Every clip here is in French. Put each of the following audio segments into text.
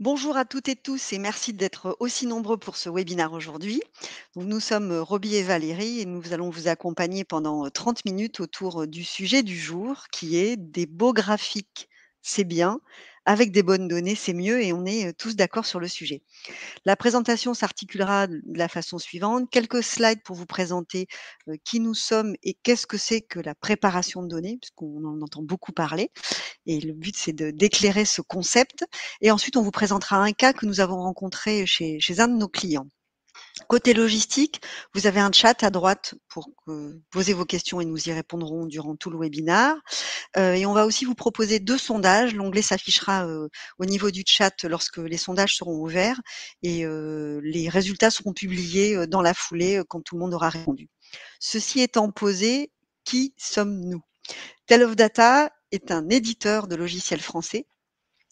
Bonjour à toutes et tous et merci d'être aussi nombreux pour ce webinaire aujourd'hui. Nous sommes euh, Roby et Valérie et nous allons vous accompagner pendant euh, 30 minutes autour euh, du sujet du jour qui est des beaux graphiques, c'est bien, avec des bonnes données, c'est mieux et on est tous d'accord sur le sujet. La présentation s'articulera de la façon suivante. Quelques slides pour vous présenter qui nous sommes et qu'est-ce que c'est que la préparation de données, puisqu'on en entend beaucoup parler. Et le but, c'est d'éclairer ce concept. Et ensuite, on vous présentera un cas que nous avons rencontré chez un de nos clients. Côté logistique, vous avez un chat à droite pour poser vos questions et nous y répondrons durant tout le webinaire. Euh, et on va aussi vous proposer deux sondages. L'onglet s'affichera euh, au niveau du chat lorsque les sondages seront ouverts et euh, les résultats seront publiés dans la foulée quand tout le monde aura répondu. Ceci étant posé, qui sommes-nous? Tell of Data est un éditeur de logiciels français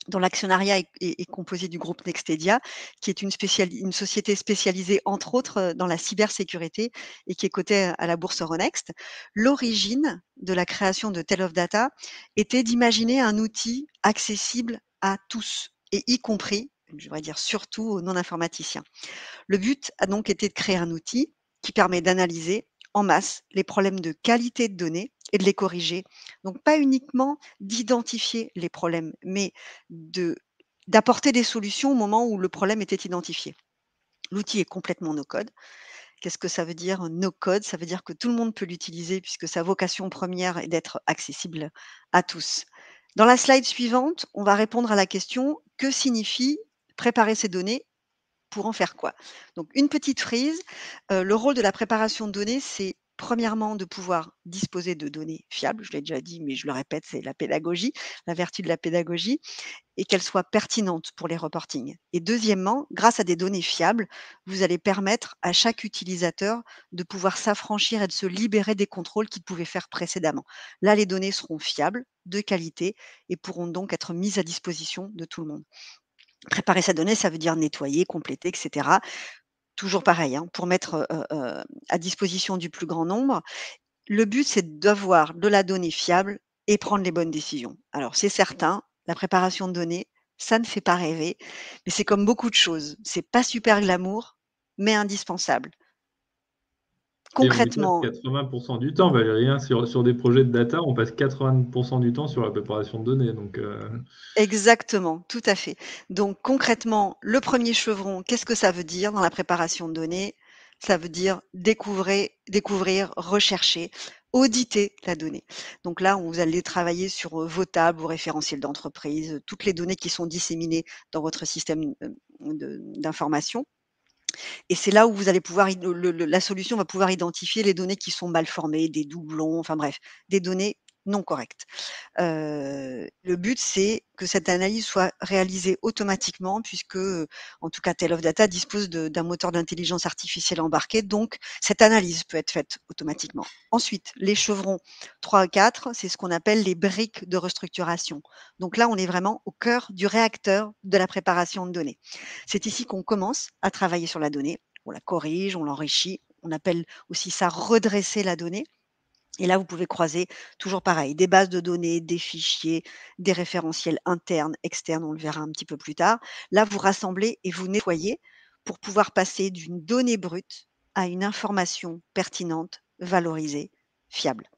dont l'actionnariat est, composé du groupe Nextedia, qui est une, une société spécialisée entre autres euh, dans la cybersécurité et qui est cotée à la bourse Euronext. L'origine de la création de Tell of Data était d'imaginer un outil accessible à tous, et y compris, je vais dire surtout aux non-informaticiens. Le but a donc été de créer un outil qui permet d'analyser en masse les problèmes de qualité de données et de les corriger. Donc pas uniquement d'identifier les problèmes, mais de d'apporter des solutions au moment où le problème était identifié. L'outil est complètement no code. Qu'est-ce que ça veut dire no code Ça veut dire que tout le monde peut l'utiliser puisque sa vocation première est d'être accessible à tous. Dans la slide suivante, on va répondre à la question que signifie préparer ces données pour en faire quoi Donc une petite frise, heu, le rôle de la préparation de données, c'est premièrement de pouvoir disposer de données fiables, je l'ai déjà dit, mais je le répète, c'est la pédagogie, la vertu de la pédagogie et qu'elles soient pertinentes pour les reportings. Et deuxièmement, grâce à des données fiables, vous allez permettre à chaque utilisateur de pouvoir s'affranchir et de se libérer des contrôles qu'il pouvait faire précédemment. Là, les données seront fiables, de qualité et pourront donc être mises à disposition de tout le monde. Préparer sa donnée, ça veut dire nettoyer, compléter, et cetera. Toujours pareil, hein, pour mettre, à disposition du plus grand nombre. Le but, c'est d'avoir de la donnée fiable et prendre les bonnes décisions. Alors c'est certain, la préparation de données, ça ne fait pas rêver, mais c'est comme beaucoup de choses. C'est pas super glamour, mais indispensable. Et on y passe Concrètement 80% du temps, Valérie, hein. Sur sur des projets de data, on passe 80% du temps sur la préparation de données, donc heu Exactement, tout à fait. Donc concrètement, le premier chevron, qu'est-ce que ça veut dire dans la préparation de données? Ça veut dire découvrer découvrir, rechercher, auditer la donnée. Donc là, vous allez travailler sur, heu, vos tables, vos référentiels d'entreprise, toutes les données qui sont disséminées dans votre système, de d'information et c'est là où vous allez pouvoir la solution va pouvoir identifier les données qui sont mal formées, des doublons, enfin bref, des données non correctes. Heu, le but, c'est que cette analyse soit réalisée automatiquement puisque, en tout cas Tell of Data dispose d'un moteur d'intelligence artificielle embarqué, donc cette analyse peut être faite automatiquement. Ensuite, les chevrons 3 à 4, c'est ce qu'on appelle les briques de restructuration. Donc là, on est vraiment au cœur du réacteur de la préparation de données. C'est ici qu'on commence à travailler sur la donnée. On la corrige, on l'enrichit, on appelle aussi ça redresser la donnée et là, vous pouvez croiser toujours pareil, des bases de données, des fichiers, des référentiels internes, externes, on le verra un petit peu plus tard. Là, vous rassemblez et vous nettoyez pour pouvoir passer d'une donnée brute à une information pertinente, valorisée, fiable.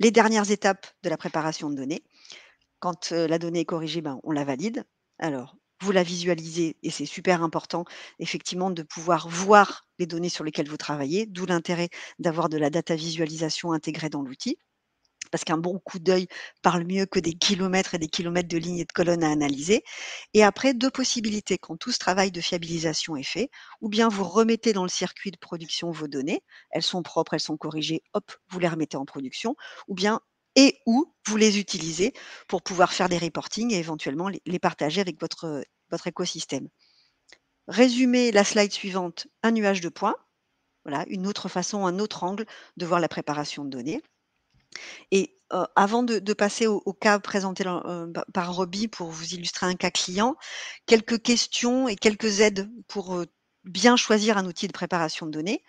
Les dernières étapes de la préparation de données, quand, heu, la donnée est corrigée, ben, on la valide. Alors, vous la visualisez et c'est super important effectivement de pouvoir voir les données sur lesquelles vous travaillez, d'où l'intérêt d'avoir de la data visualisation intégrée dans l'outil. Parce qu'un bon coup d'œil parle mieux que des kilomètres et des kilomètres de lignes et de colonnes à analyser. Et après, 2 possibilités quand tout ce travail de fiabilisation est fait, ou bien vous remettez dans le circuit de production vos données, elles sont propres, elles sont corrigées, hop, vous les remettez en production, ou bien et ou vous les utilisez pour pouvoir faire des reportings et éventuellement les partager avec votre, votre écosystème. Résumer la slide suivante, un nuage de points. Voilà, une autre façon, un autre angle de voir la préparation de données. Et heu, avant de passer au cas présenté pa par Roby pour vous illustrer un cas client, quelques questions et quelques aides pour, heu, bien choisir un outil de préparation de données.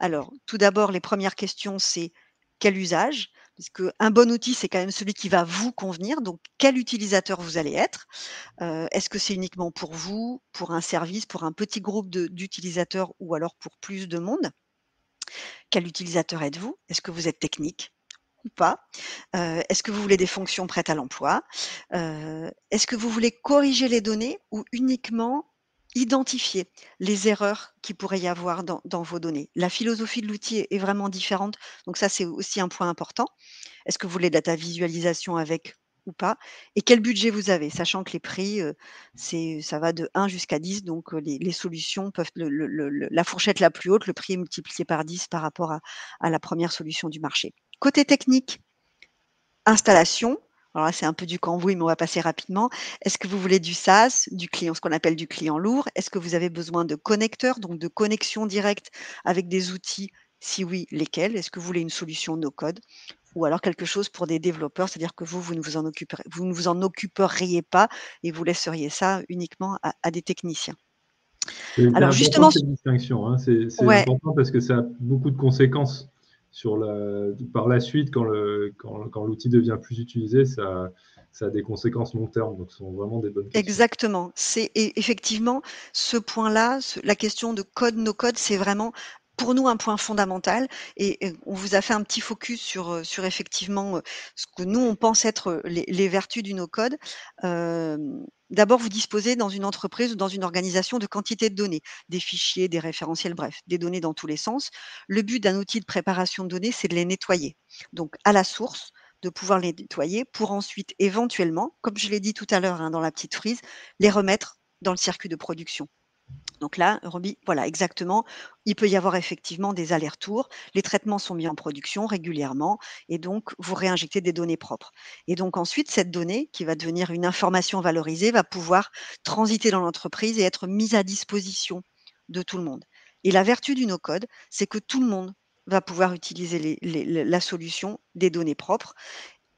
Alors, tout d'abord, les premières questions, c'est quel usage? Parce qu'un bon outil, c'est quand même celui qui va vous convenir. Donc, quel utilisateur vous allez être? Heu, est-ce que c'est uniquement pour vous, pour un service, pour un petit groupe d'utilisateurs ou alors pour plus de monde? Quel utilisateur êtes-vous? Est-ce que vous êtes technique ou pas? Heu, est-ce que vous voulez des fonctions prêtes à l'emploi? Heu, est-ce que vous voulez corriger les données ou uniquement identifier les erreurs qu'il pourrait y avoir dans vos données? La philosophie de l'outil est vraiment différente, donc ça, c'est aussi un point important. Est-ce que vous voulez de data visualisation avec ou pas? Et quel budget vous avez? Sachant que les prix, c'est ça va de 1 jusqu'à 10 donc heu, les solutions peuvent le la fourchette la plus haute, le prix est multiplié par 10 par rapport à la première solution du marché. Côté technique installation, alors là, c'est un peu du cambouis, mais on va passer rapidement. Est-ce que vous voulez du SaaS, du client ce qu'on appelle du client lourd? Est-ce que vous avez besoin de connecteurs, donc de connexion directe avec des outils? Si oui, lesquels? Est-ce que vous voulez une solution no code? Ou alors quelque chose pour des développeurs, c'est-à-dire que vous, vous ne vous en occuperez vous ne vous en occuperiez pas et vous laisseriez ça uniquement à à des techniciens. Alors justement cette distinction, hein. C'est c'est ouais. important parce que ça a beaucoup de conséquences par la suite quand l'outil devient plus utilisé, ça a des conséquences long terme, donc ce sont vraiment des bonnes questions. Exactement. C'est effectivement ce point-là, la question de code, no code, c'est vraiment pour nous un point fondamental et on vous a fait un petit focus sur, sur effectivement, heu, ce que nous on pense être, les vertus du no code. D'abord vous disposez dans une entreprise ou dans une organisation de quantité de données, des fichiers, des référentiels, bref, des données dans tous les sens. Le but d'un outil de préparation de données, c'est de les nettoyer. Donc à la source, de pouvoir les nettoyer pour ensuite éventuellement, comme je l'ai dit tout à l'heure, hein, dans la petite frise, les remettre dans le circuit de production. Donc là, Roby, voilà, exactement. Il peut y avoir effectivement des allers-retours. Les traitements sont mis en production régulièrement et donc vous réinjectez des données propres. Et donc ensuite, cette donnée qui va devenir une information valorisée va pouvoir transiter dans l'entreprise et être mise à disposition de tout le monde. Et la vertu du no-code, c'est que tout le monde va pouvoir utiliser la solution des données propres.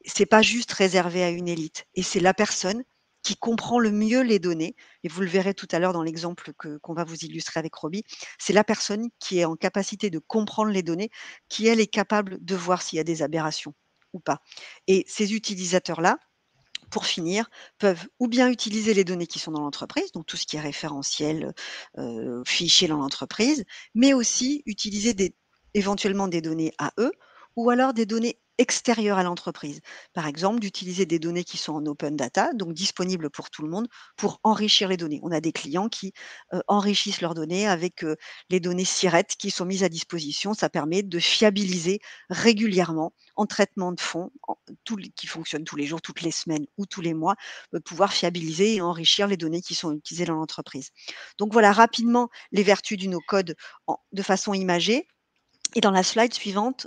C'est pas juste réservé à une élite et c'est la personne qui comprend le mieux les données et vous le verrez tout à l'heure dans l'exemple qu'on va vous illustrer avec Roby. C'est la personne qui est en capacité de comprendre les données, qui elle est capable de voir s'il y a des aberrations ou pas. Et ces utilisateurs-là, pour finir, peuvent ou bien utiliser les données qui sont dans l'entreprise, donc tout ce qui est référentiel, heu, fichier dans l'entreprise, mais aussi utiliser des éventuellement des données à eux ou alors des données extérieures à l'entreprise. Par exemple, d'utiliser des données qui sont en open data, donc disponibles pour tout le monde, pour enrichir les données. On a des clients qui, heu, enrichissent leurs données avec, heu, les données SIRET qui sont mises à disposition. Ça permet de fiabiliser régulièrement en traitement de fond, en tous les qui fonctionne tous les jours, toutes les semaines ou tous les mois, heu, pouvoir fiabiliser et enrichir les données qui sont utilisées dans l'entreprise. Donc voilà rapidement les vertus du no-code de façon imagée et dans la slide suivante,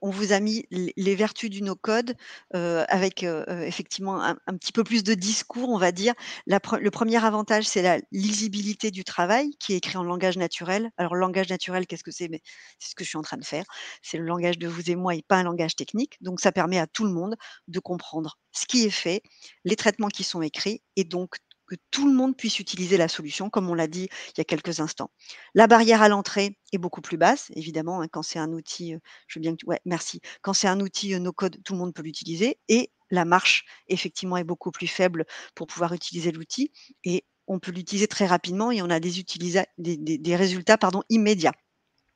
on vous a mis les vertus du no-code, avec, effectivement un petit peu plus de discours, on va dire. Le premier avantage, c'est la lisibilité du travail qui est écrit en langage naturel. Alors, langage naturel, qu'est-ce que c'est? C'est ce que je suis en train de faire. C'est le langage de vous et moi et pas un langage technique. Donc ça permet à tout le monde de comprendre ce qui est fait, les traitements qui sont écrits et donc que tout le monde puisse utiliser la solution, comme on l'a dit il y a quelques instants. La barrière à l'entrée est beaucoup plus basse, évidemment, hein, quand c'est un outil, heu, je veux bien que tu ouais, merci. Quand c'est un outil, heu, no code, tout le monde peut l'utiliser et la marche, effectivement, est beaucoup plus faible pour pouvoir utiliser l'outil et on peut l'utiliser très rapidement et on a des résultats, immédiats.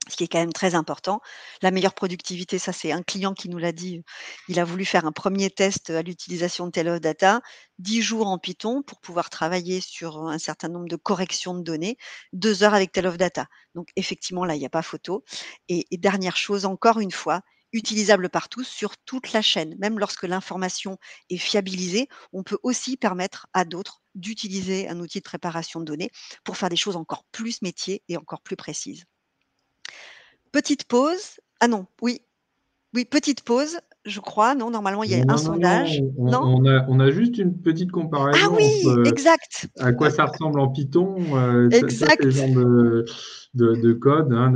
Ce qui est quand même très important. La meilleure productivité, ça, c'est un client qui nous l'a dit, il a voulu faire un 1er test, à l'utilisation de Tell of Data, 10 jours en Python pour pouvoir travailler sur, un certain nombre de corrections de données, 2 heures avec Tell of Data. Donc effectivement, là, il y a pas photo et et dernière chose, encore une fois, utilisable par tous sur toute la chaîne. Même lorsque l'information est fiabilisée, on peut aussi permettre à d'autres d'utiliser un outil de préparation de données pour faire des choses encore plus métiers et encore plus précises. Petite pause. Ah non, oui, oui, petite pause, je crois. Non, normalement, il y a un Non, sondage. non, on Non? on a on a juste une petite Ah comparaison entre, oui! heu, Exact! à quoi ça ressemble en Python, le Exact! de de de code, hein,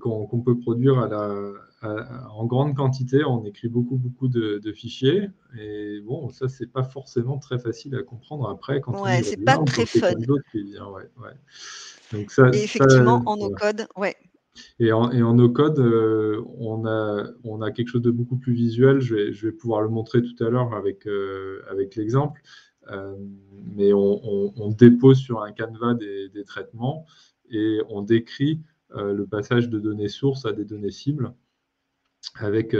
qu'on peut produire à la à en grande quantité. On écrit beaucoup, beaucoup de de fichiers et bon, ça, c'est pas forcément très facile à comprendre après quand Ouais, c'est pas très fun. vient, ouais, ouais. Donc ça Et ça, effectivement, en no-code, ouais. Et en, no-code, euh, on, a, quelque chose de beaucoup plus visuel. Je vais, pouvoir le montrer tout à l'heure avec, euh, l'exemple. Euh, mais on, dépose sur un canevas des, traitements et on décrit le passage de données sources à des données cibles. Avec,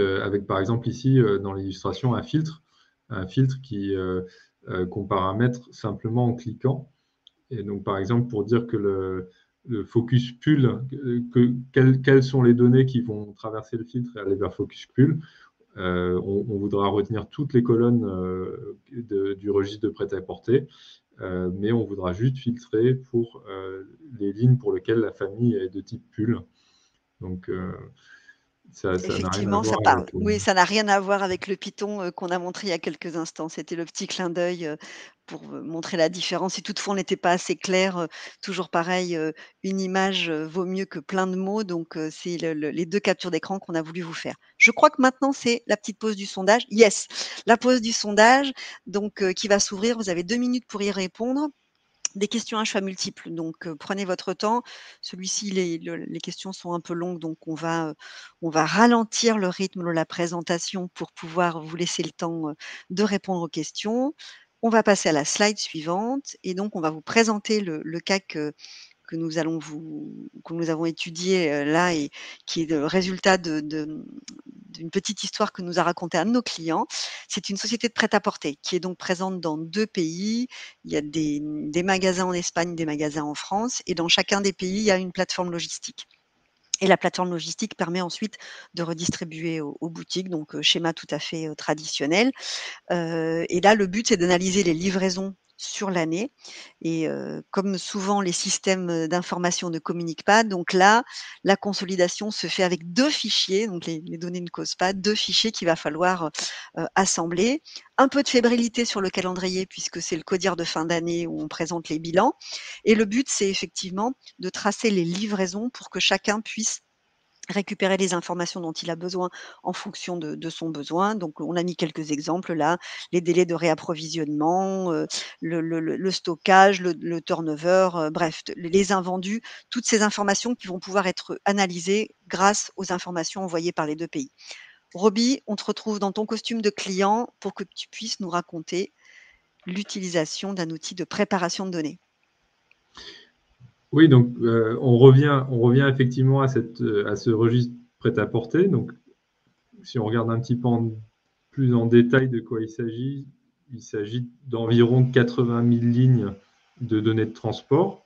par exemple ici, dans l'illustration, un filtre. Un filtre qu'on paramètre simplement en cliquant. Et donc, par exemple, pour dire que le focus pull, que, quelles, sont les données qui vont traverser le filtre et aller vers focus pull. Euh, on, voudra retenir toutes les colonnes euh, du registre de prêt-à-porter, euh, mais on voudra juste filtrer pour les lignes pour lesquelles la famille est de type pull. Donc, ça, Effectivement, ça parle. Oui, ça n'a rien à voir avec le Python qu'on a montré il y a quelques instants. C'était le petit clin d'œil pour montrer la différence. Si toutefois on n'était pas assez clair, toujours pareil, une image vaut mieux que plein de mots. Donc, c'est les deux captures d'écran qu'on a voulu vous faire. Je crois que maintenant, c'est la petite pause du sondage. Yes, la pause du sondage donc, qui va s'ouvrir. Vous avez deux minutes pour y répondre des questions à choix multiples. Donc, prenez votre temps. Celui-ci, les, questions sont un peu longues, donc on va, on va ralentir le rythme de la présentation pour pouvoir vous laisser le temps de répondre aux questions. On va passer à la slide suivante et donc on va vous présenter le, le cas que, que nous allons vous, que nous avons étudié là et qui est le résultat d'une petite histoire que nous a raconté un de nos clients. C'est une société de prêt-à-porter qui est donc présente dans deux pays. Il y a des, des magasins en Espagne, des magasins en France, et dans chacun des pays, il y a une plateforme logistique. Et la plateforme logistique permet ensuite de redistribuer aux, boutiques, donc schéma tout à fait traditionnel. et là, le but, c'est d'analyser les livraisons sur l'année. Et comme souvent les systèmes d'information ne communiquent pas, donc là, la consolidation se fait avec deux fichiers, donc les, données ne causent pas, deux fichiers qu'il va falloir assembler. Un peu de fébrilité sur le calendrier puisque c'est le codir de fin d'année où on présente les bilans. Et le but, c'est effectivement de tracer les livraisons pour que chacun puisse récupérer les informations dont il a besoin en fonction de, son besoin. Donc, on a mis quelques exemples là, les délais de réapprovisionnement, euh, le, stockage, le, turnover, euh, bref, les invendus, toutes ces informations qui vont pouvoir être analysées grâce aux informations envoyées par les deux pays. Roby, on te retrouve dans ton costume de client pour que tu puisses nous raconter l'utilisation d'un outil de préparation de données. Oui, donc euh, on, revient, effectivement à, euh, à ce registre prêt-à-porter. Donc, si on regarde un petit peu plus en détail de quoi il s'agit, il s'agit d'environ 80 000 lignes de données de transport.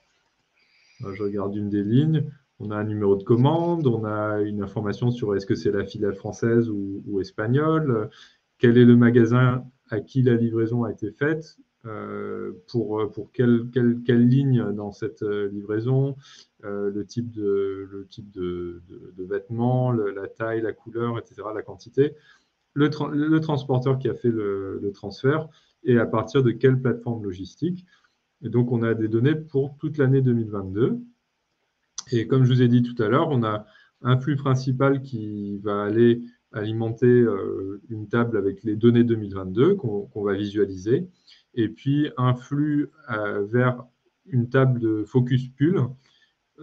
je regarde une des lignes. On a un numéro de commande, on a une information sur est-ce que c'est la filiale française ou, espagnole, quel est le magasin à qui la livraison a été faite, pour, euh, pour quelle, quelle, ligne dans cette euh, livraison, le type de, le type de, de, vêtements, la taille, la couleur, etc., la quantité, le, le transporteur qui a fait le, transfert et à partir de quelle plateforme logistique. Et donc, on a des données pour toute l'année 2022. Et comme je vous ai dit tout à l'heure, on a un flux principal qui va aller alimenter une table avec les données 2022 qu'on va visualiser et puis un flux euh, vers une table de focus pull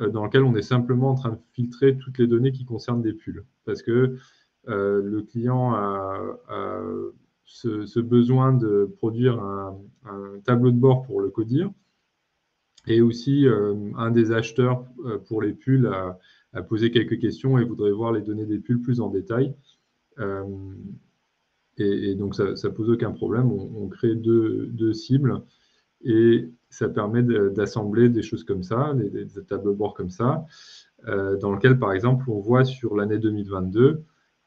euh, dans lequel on est simplement en train de filtrer toutes les données qui concernent des pulls. Parce que euh, le client a, ce, besoin de produire un, tableau de bord pour le codir. Et aussi, un des acheteurs pour les pulls a, posé quelques questions et voudrait voir les données des pulls plus en détail. Et, donc, ça ne pose aucun problème. On, crée deux, cibles et ça permet d'assembler des choses comme ça, des, des tableaux de bord comme ça, euh, dans lequel, par exemple, on voit sur l'année 2022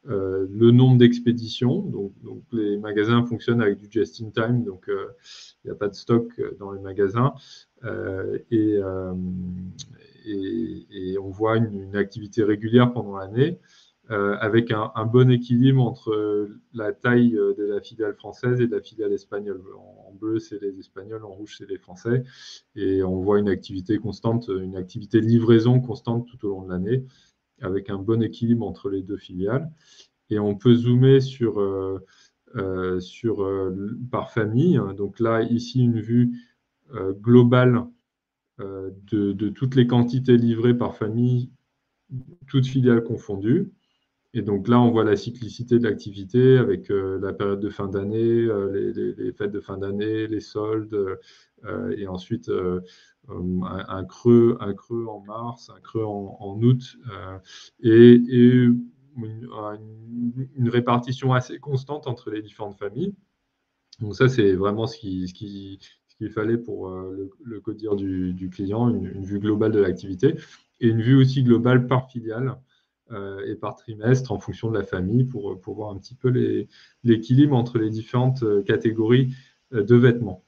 euh, le nombre d'expéditions. Donc, les magasins fonctionnent avec du just-in-time, donc euh, il n'y a pas de stock dans les magasins. Et, on voit une activité régulière pendant l'année. Euh, avec un, bon équilibre entre la taille euh, de la filiale française et de la filiale espagnole. En, bleu, c'est les Espagnols, en rouge, c'est les Français. Et on voit une activité constante, une activité de livraison constante tout au long de l'année, avec un bon équilibre entre les deux filiales. Et on peut zoomer sur, euh, sur par famille. Donc là, ici, une vue globale de, toutes les quantités livrées par famille toutes filiales confondues. Et donc là, on voit la cyclicité de l'activité avec euh, la période de fin d'année, euh, les, fêtes de fin d'année, les soldes, euh, et ensuite un, creux, un creux en mars, un creux en, août, et, une, répartition assez constante entre les différentes familles. Donc ça, c'est vraiment ce qu'il ce fallait pour le, le codir du, client, une, vue globale de l'activité, et une vue aussi globale par filiale. Euh, et par trimestre en fonction de la famille pour, pour voir un petit peu l'équilibre entre les différentes euh, catégories euh, de vêtements.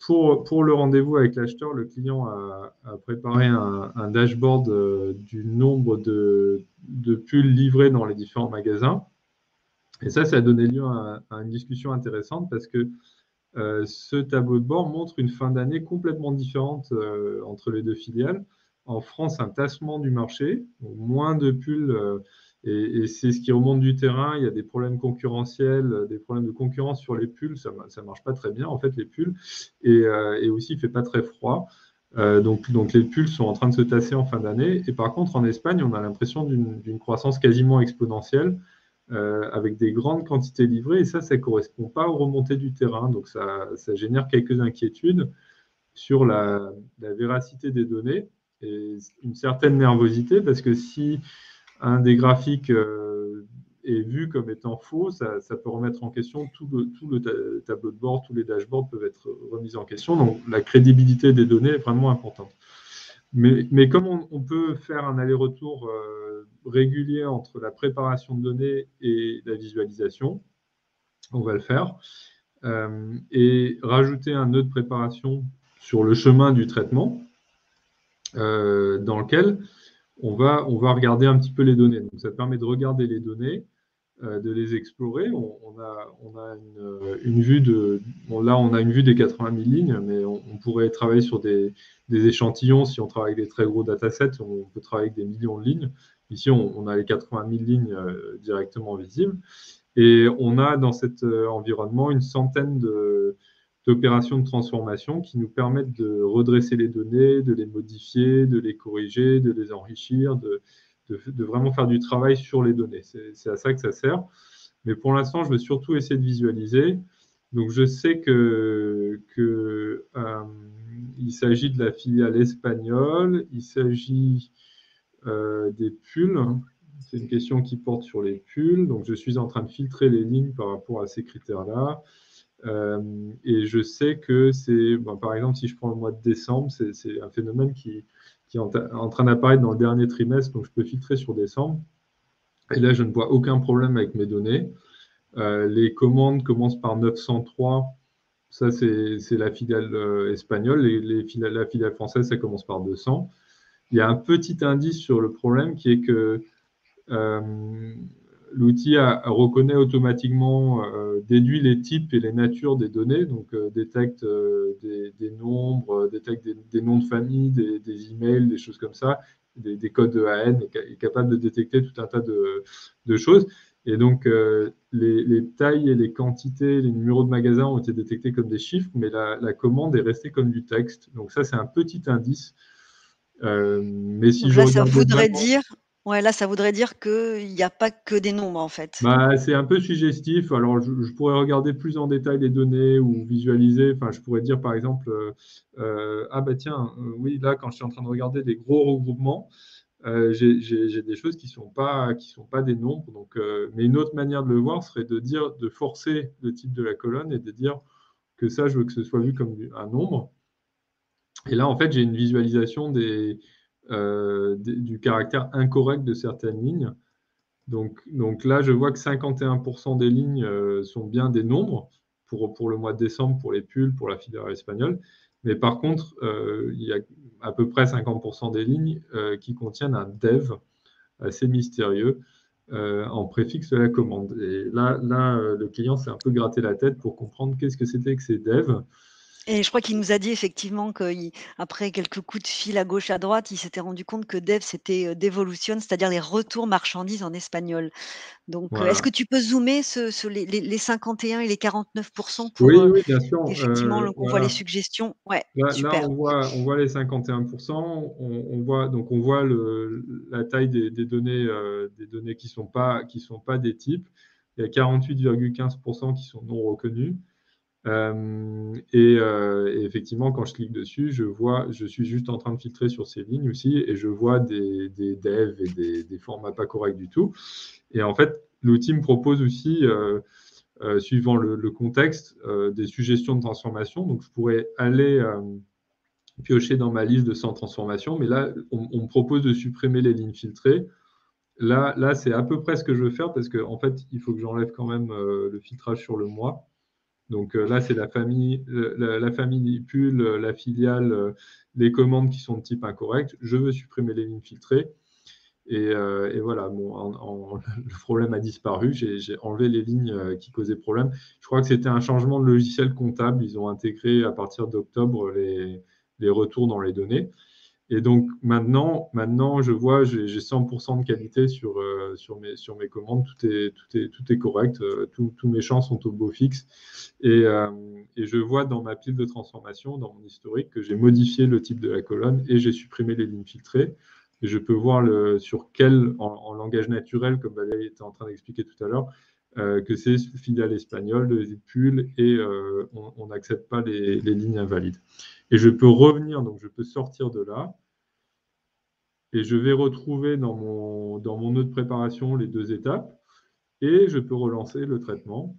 pour, le rendez-vous avec l'acheteur, le client a, préparé un, dashboard du nombre de, pulls livrés dans les différents magasins. Et ça, ça a donné lieu à, une discussion intéressante parce que ce tableau de bord montre une fin d'année complètement différente entre les deux filiales en France un tassement du marché, moins de pulls, euh, et, c'est ce qui remonte du terrain. Il y a des problèmes concurrentiels, euh, des problèmes de concurrence sur les pulls, ça ne marche pas très bien en fait les pulls, et, euh, aussi il ne fait pas très froid. donc, les pulls sont en train de se tasser en fin d'année. Et par contre, en Espagne, on a l'impression d'une croissance quasiment exponentielle avec des grandes quantités livrées. Et ça, ça ne correspond pas aux remontées du terrain. Donc ça, génère quelques inquiétudes sur la, véracité des données une certaine nervosité parce que si un des graphiques euh, est vu comme étant faux, ça, peut remettre en question tout le, tableau de bord, tous les dashboards peuvent être remis en question. Donc la crédibilité des données est vraiment importante. Mais, mais comme on, peut faire un aller-retour euh, régulier entre la préparation de données et la visualisation, on va le faire. Euh, et rajouter un nœud de préparation sur le chemin du traitement, euh, dans lequel on va, on va regarder un petit peu les données. Donc, ça permet de regarder les données, euh, de les explorer. On, a, on a une, une, vue de. Là, on a une vue des 80 000 lignes, mais on, pourrait travailler sur des, des, échantillons. Si on travaille avec des très gros datasets, on peut travailler avec des millions de lignes. Ici, on, a les 80 000 lignes euh, directement visibles. Et on a dans cet environnement une centaine de, d'opérations de transformation qui nous permettent de redresser les données, de les modifier, de les corriger, de les enrichir, de, vraiment faire du travail sur les données. C'est à ça que ça sert. Mais pour l'instant, je veux surtout essayer de visualiser. Donc, je sais que, que euh, il s'agit de la filiale espagnole, il s'agit euh, des pulls. C'est une question qui porte sur les pulls. Donc, je suis en train de filtrer les lignes par rapport à ces critères-là. Euh, et je sais que c'est, par exemple, si je prends le mois de décembre, c'est un phénomène qui, est en, train d'apparaître dans le dernier trimestre, donc je peux filtrer sur décembre. Et là, je ne vois aucun problème avec mes données. Euh, les commandes commencent par 903. Ça, c'est la filiale euh, espagnole. Les la filiale française, ça commence par 200. Il y a un petit indice sur le problème qui est que l'outil reconnaît automatiquement, euh, déduit les types et les natures des données, donc euh, détecte euh, des, nombres, détecte des, noms de famille, des, emails, des choses comme ça, des, codes de AN, est, capable de détecter tout un tas de, choses. Et donc, les, tailles et les quantités, les numéros de magasins ont été détectés comme des chiffres, mais la, commande est restée comme du texte. Donc ça, c'est un petit indice. mais si je ça voudrait dire Ouais, là, ça voudrait dire qu'il n'y a pas que des nombres, en fait. Bah, c'est un peu suggestif. Alors, je, pourrais regarder plus en détail les données ou visualiser. Enfin, je pourrais dire, par exemple, euh, euh, ah bah tiens, euh, oui, là, quand je suis en train de regarder des gros regroupements, j'ai des choses qui ne sont, pas, sont pas des nombres. Mais une autre manière de le voir serait de dire, de forcer le type de la colonne et de dire que ça, je veux que ce soit vu comme un nombre. Et là, en fait, j'ai une visualisation des, euh, du caractère incorrect de certaines lignes. Donc, donc là, je vois que 51% des lignes euh, sont bien des nombres pour, pour le mois de décembre, pour les pulls, pour la filière espagnole. Mais par contre, euh, il y a à peu près 50% des lignes qui contiennent un dev assez mystérieux en préfixe de la commande. Et là, là le client s'est un peu gratté la tête pour comprendre qu'est-ce que c'était que ces devs. Et je crois qu'il nous a dit effectivement qu'après quelques coups de fil à gauche, à droite, il s'était rendu compte que dev, c'était, heu, devolución, c'est-à-dire les retours marchandises en espagnol. Donc, heu, est-ce que tu peux zoomer ce ce les les les 51 et les 49 pour, Oui, heu, oui, bien sûr, effectivement, le qu'on voit les suggestions? Ouais, Là on voit on voit les 51 on on voit donc on voit le la taille des des données, des données qui sont pas qui sont pas des types. Il y a 48,15% qui sont non reconnus. Et heu et effectivement, quand je clique dessus, je vois je suis juste en train de filtrer sur ces lignes aussi et je vois des devs et des formats pas corrects du tout et en fait, l'outil me propose aussi, heu, suivant le contexte, des suggestions de transformation. Donc je pourrais aller, piocher dans ma liste de 100 transformations, mais là, on me propose de supprimer les lignes filtrées. Là là, c'est à peu près ce que je veux faire parce qu'en fait, il faut que j'enlève quand même, le filtrage sur le mois. Donc heu, là, c'est la famille, heu, la la famille pull, heu, la filiale, les commandes qui sont de type incorrect. Je veux supprimer les lignes filtrées et voilà, le problème a disparu. J'ai enlevé les lignes, qui causaient problème. Je crois que c'était un changement de logiciel comptable. Ils ont intégré à partir d'octobre les retours dans les données et donc maintenant maintenant je vois, j'ai j'ai 100% de qualité sur, heu, sur mes sur mes commandes. Tout est tout est tout est correct, heu, tous mes champs sont au beau fixe. Et hem et je vois dans ma pile de transformation, dans mon historique, que j'ai modifié le type de la colonne et j'ai supprimé les lignes filtrées. Et je peux voir le sur quel en langage naturel, comme Valérie était en train d'expliquer tout à l'heure, heu, que c'est filiale espagnole de pull et on n'accepte pas les les lignes invalides. Et je peux revenir, donc je peux sortir de là et je vais retrouver dans mon dans mon nœud de préparation les 2 étapes et je peux relancer le traitement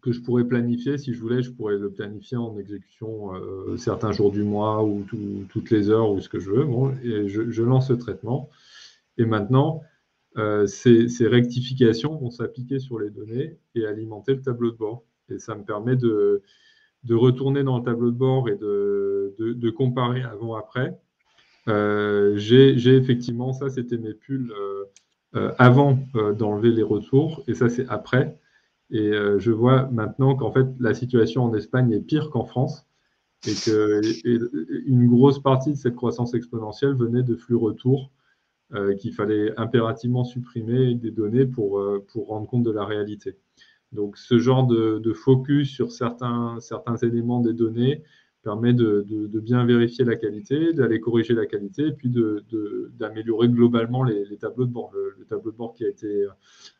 que je pourrais planifier. Si je voulais, je pourrais le planifier en exécution, heu, certains jours du mois ou tout toutes les heures ou ce que je veux. Bon et je lance le traitement et maintenant, heu, ces rectifications vont s'appliquer sur les données et alimenter le tableau de bord et ça me permet de de retourner dans le tableau de bord et de de comparer avant-après j'ai j'ai effectivement ça, c'était mes pulls, heu heu, avant, d'enlever les retours et ça, c'est après et je vois maintenant qu'en fait, la situation en Espagne est pire qu'en France et que et une grosse partie de cette croissance exponentielle venait de flux retours, heu, qu'il fallait impérativement supprimer des données pour, pour rendre compte de la réalité. Donc ce genre de de focus sur certains certains éléments des données permet de bien vérifier la qualité, d'aller corriger la qualité et puis d'améliorer globalement les tableaux de bord. Le le tableau de bord qui a été,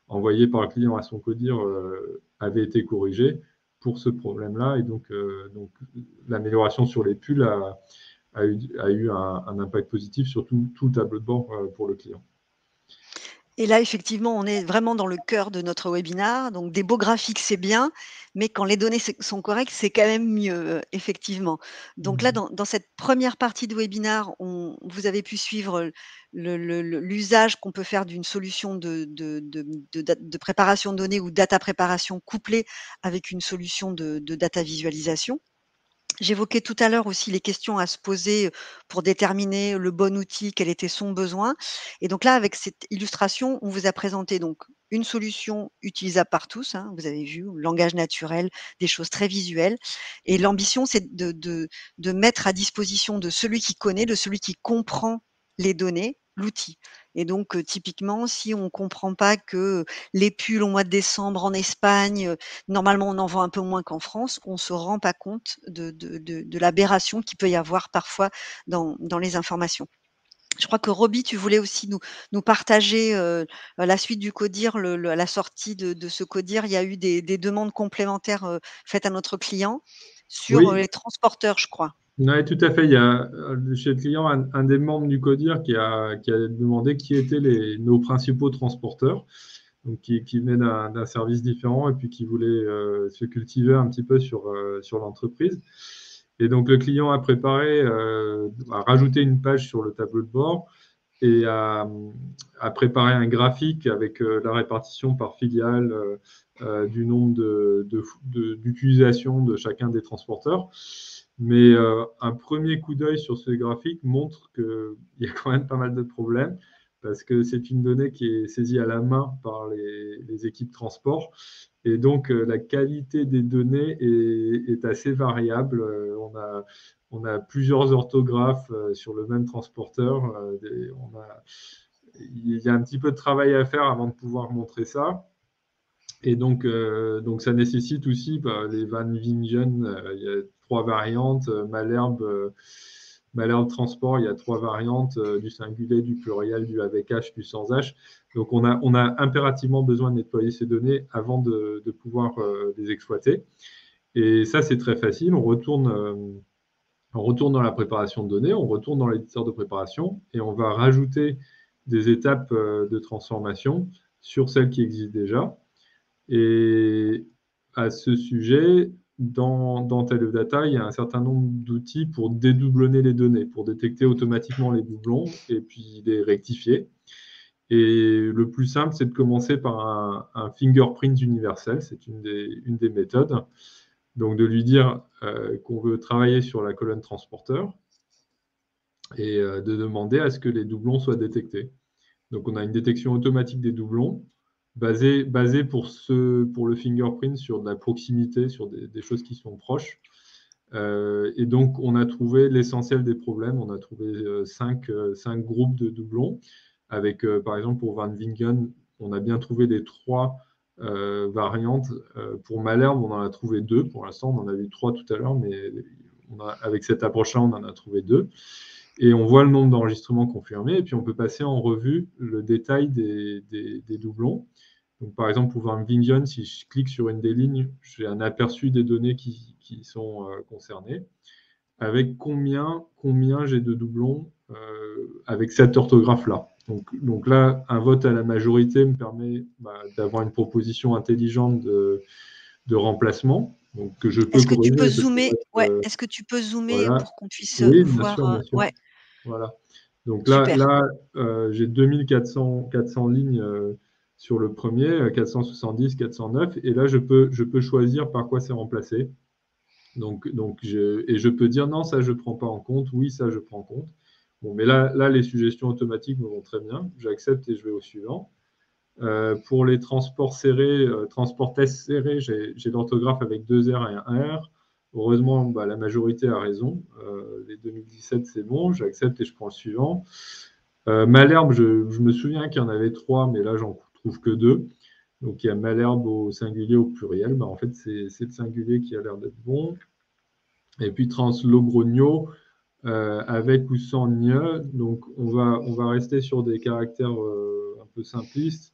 envoyé par le client à son codir, heu, avait été corrigé pour ce problème-là et donc donc l'amélioration sur les pulls a eu un impact positif sur tout tout le tableau de bord, pour le client. Et là, effectivement, on est vraiment dans le cœur de notre webinar. Donc, des beaux graphiques, c'est bien, mais quand les données sont correctes, c'est quand même mieux, euh, effectivement. Donc là, Mmh dans, dans cette première partie de webinar, on- vous avez pu suivre l'usage qu'on peut faire d'une solution de, de, préparation de données ou data préparation couplée avec une solution de, de data visualisation. J'évoquais tout à l'heure aussi les questions à se poser pour déterminer le bon outil, quel était son besoin. Et donc là, avec cette illustration, on vous a présenté donc une solution utilisable par tous. hein, vous avez vu, langage naturel, des choses très visuelles. Et l'ambition, c'est de, mettre à disposition de celui qui connaît, de celui qui comprend les données, l'outil. Et donc, typiquement, si on ne comprend pas que les pulls au mois de décembre en Espagne, Normalement, on en vend un peu moins qu'en France. On se rend pas compte de l'aberration qu'il peut y avoir parfois dans les informations. Je crois que Roby, tu voulais aussi nous nous partager, heu, la suite du CODIR, le le à la sortie de de ce CODIR, il y a eu des des demandes complémentaires, heu, faites à notre client sur, Oui, les transporteurs, je crois. ouais, tout à fait. Il y a, chez le client un un des membres du CODIR qui a qui a demandé qui étaient les nos principaux transporteurs, donc qui qui venaient d'un service différent et puis qui voulaient, heu, se cultiver un petit peu sur l'entreprise et donc le client a préparé, heu, a rajouté une page sur le tableau de bord et à préparer un graphique avec euh, la répartition par filiale euh, euh, du nombre d'utilisations de, de, chacun des transporteurs. Mais euh, un premier coup d'œil sur ce graphique montre qu'il y a quand même pas mal de problèmes parce que c'est une donnée qui est saisie à la main par les, équipes transport. Et donc, euh, la qualité des données est, assez variable. Euh, on a, plusieurs orthographes euh, sur le même transporteur. Il y a un petit peu de travail à faire avant de pouvoir montrer ça. Et donc, donc ça nécessite aussi bah, les Van Vingen. il y a trois variantes. Malherbe Malherbe transport, il y a trois variantes, euh, du singulier, du pluriel, du avec H, du sans H. Donc on a, on a impérativement besoin de nettoyer ces données avant de, pouvoir euh, les exploiter. Et ça, c'est très facile. On retourne, euh, on retourne dans la préparation de données, on retourne dans l'éditeur de préparation et on va rajouter des étapes de transformation sur celles qui existent déjà. Et à ce sujet, dans, dans Data, il y a un certain nombre d'outils pour dédoublonner les données, pour détecter automatiquement les doublons et puis les rectifier. Et le plus simple, c'est de commencer par un, fingerprint universel. C'est une des, méthodes. Donc, de lui dire euh, qu'on veut travailler sur la colonne transporteur et euh, de demander à ce que les doublons soient détectés. Donc, on a une détection automatique des doublons basé, pour, le fingerprint sur de la proximité, sur des, choses qui sont proches. Euh, et donc, on a trouvé l'essentiel des problèmes. On a trouvé euh, cinq, euh, cinq, groupes de doublons. Avec, par exemple, pour Van Wingen, on a bien trouvé les trois variantes. pour Malherbe, on en a trouvé deux. Pour l'instant, on en a eu trois tout à l'heure, mais avec cette approche-là, on en a trouvé deux. Et on voit le nombre d'enregistrements confirmés. Et puis, on peut passer en revue le détail des doublons. Donc, par exemple, pour voir un Vindion, si je clique sur une des lignes, j'ai un aperçu des données qui, sont euh, concernées, avec combien, combien j'ai de doublons euh, avec cette orthographe-là? Donc, donc, là, un vote à la majorité me permet bah, d'avoir une proposition intelligente de, de remplacement. Donc, que je peux Est-ce que, tu peux zoomer? ouais. Euh, Est-ce que tu peux zoomer pour qu'on puisse voir Ouais. Voilà. Donc là, là j'ai 2400 400 lignes sur le premier, 470, 409, et là, je peux, choisir par quoi c'est remplacé. Donc, et je peux dire non, ça, je ne prends pas en compte, oui, ça, je prends en compte. Bon, mais là, là, les suggestions automatiques me vont très bien. J'accepte et je vais au suivant. Euh, pour les transports serrés, euh, transports tests serrés, j'ai l'orthographe avec deux R et un R. Heureusement, bah, la majorité a raison. Euh, les 2017, c'est bon, j'accepte et je prends le suivant. Malherbe, je, je, me souviens qu'il y en avait trois, mais là, j'en trouve que deux. Donc il y a Malherbe au singulier au pluriel. Bah, en fait, c'est le singulier qui a l'air d'être bon. Et puis Translogrogno euh, avec ou sans nye. Donc on va, on va rester sur des caractères euh, un peu simplistes.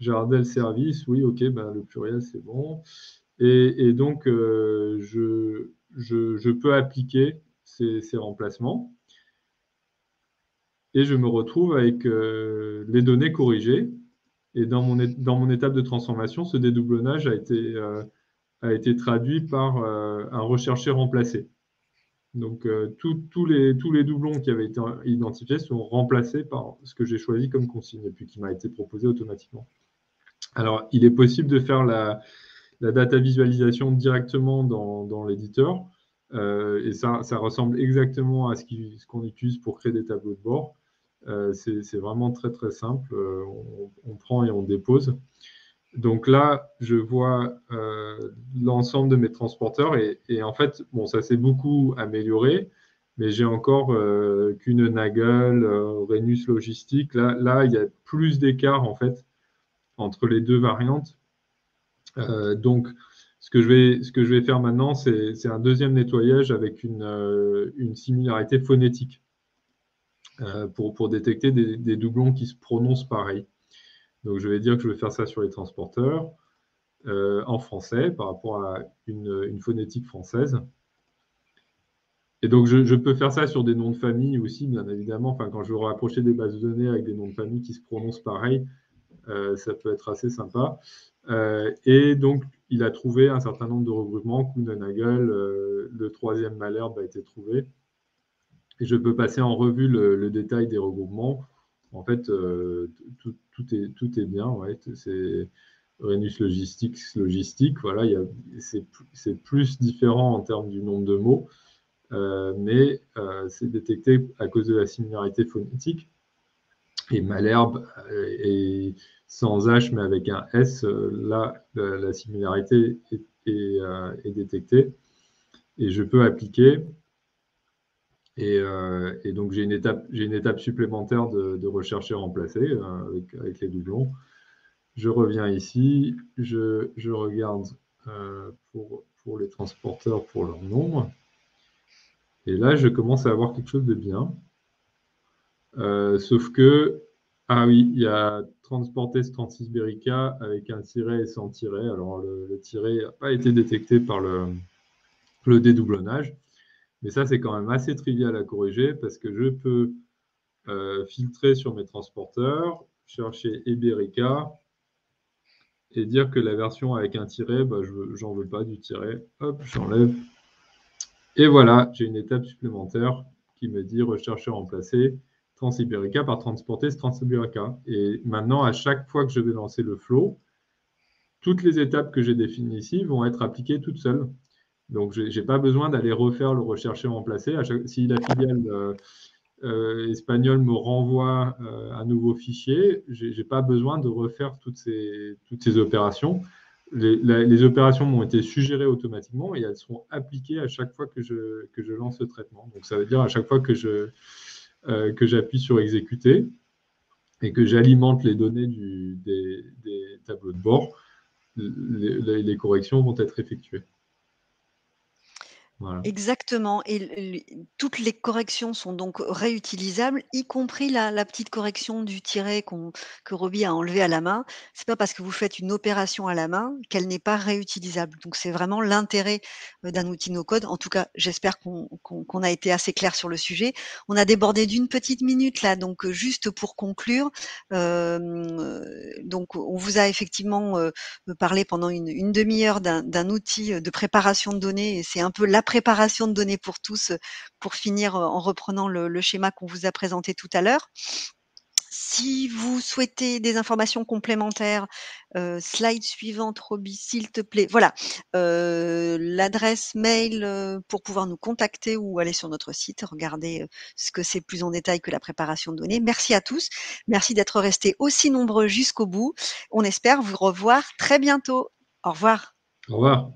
Jardel service, oui, ok, bah, le pluriel c'est bon. Et, donc euh, je, je, peux appliquer ces, ces, remplacements. Et je me retrouve avec les données corrigées. Et dans mon, dans mon étape de transformation, ce dédoublonnage a été, euh, a été traduit par euh, un recherché remplacé. Donc, euh, tous les, tous les doublons qui avaient été identifiés sont remplacés par ce que j'ai choisi comme consigne et puis qui m'a été proposé automatiquement. Alors, il est possible de faire la, la data visualisation directement dans, dans l'éditeur. et ça, ça, ressemble exactement à ce qu'on utilise pour créer des tableaux de bord. Euh, c'est vraiment très très simple. Euh, on, prend et on dépose. Donc là, je vois euh, l'ensemble de mes transporteurs et, en fait, bon, ça s'est beaucoup amélioré, mais j'ai encore qu'une Nagel, Renus Logistique. Là, là, il y a plus d'écart en fait entre les deux variantes. donc, ce que, je vais, ce que je vais faire maintenant, c'est un deuxième nettoyage avec une, une similarité phonétique. Euh, pour, détecter des, doublons qui se prononcent pareil. Donc je vais dire que je vais faire ça sur les transporteurs euh, en français par rapport à une, phonétique française. Et donc je, peux faire ça sur des noms de famille aussi, bien évidemment. Enfin, quand je veux rapprocher des bases de données avec des noms de famille qui se prononcent pareil, euh, ça peut être assez sympa. et donc, il a trouvé un certain nombre de regroupements. Kuhnenagel, le troisième Malherbe a été trouvé. Je peux passer en revue le, détail des regroupements. En fait, euh, tout, est, bien. C'est Renus Logistics, logistique. Voilà, c'est plus différent en termes du nombre de mots, euh, mais euh, c'est détecté à cause de la similarité phonétique. Et Malherbe est sans H mais avec un S. Là, la, similarité est, détectée et je peux appliquer. Et, donc, j'ai une, étape, supplémentaire de, recherche et remplacer avec, avec, les doublons. Je reviens ici, je, regarde pour, pour les transporteurs pour leur nombre. Et là, je commence à avoir quelque chose de bien. Euh, sauf que, ah oui, il y a Transportes 36 Berica avec un tiret et sans tiret. Alors, le, tiret n'a pas été détecté par le, le dédoublonnage. Mais ça, c'est quand même assez trivial à corriger parce que je peux euh, filtrer sur mes transporteurs, chercher Iberica et dire que la version avec un tiret, bah, je n'en veux pas du tiret. Hop, j'enlève. Et voilà, j'ai une étape supplémentaire qui me dit rechercher, remplacer Transiberica par transporter Transiberica. Et maintenant, à chaque fois que je vais lancer le flow, toutes les étapes que j'ai définies ici vont être appliquées toutes seules. Donc, je n'ai pas besoin d'aller refaire le rechercher, remplacer. si la filiale euh, euh, espagnol me renvoie euh, un nouveau fichier, je n'ai pas besoin de refaire toutes ces, toutes ces opérations. Les, opérations m'ont été suggérées automatiquement et elles seront appliquées à chaque fois que je, que je lance le traitement. Donc ça veut dire à chaque fois que je que j'appuie sur exécuter et que j'alimente les données du, des, des, tableaux de bord, les corrections vont être effectuées. Exactement et toutes les corrections sont donc réutilisables, y compris la petite correction du tiret que Roby a enlevé à la main. C'est pas parce que vous faites une opération à la main qu'elle n'est pas réutilisable. Donc c'est vraiment l'intérêt, d'un outil no code. En tout cas, j'espère qu'on a été assez clair sur le sujet. On a débordé d'une petite minute là, donc juste pour conclure, donc on vous a effectivement, parlé pendant une une 1 heure d'un outil, de préparation de données et c'est un peu la préparation de données pour tous, pour finir en reprenant le, schéma qu'on vous a présenté tout à l'heure. Si vous souhaitez des informations complémentaires, slide suivante, Roby, s'il te plaît. Voilà, l'adresse mail pour pouvoir nous contacter ou aller sur notre site, regarder ce que c'est plus en détail que la préparation de données. Merci à tous. Merci d'être restés aussi nombreux jusqu'au bout. On espère vous revoir très bientôt. Au revoir. Au revoir.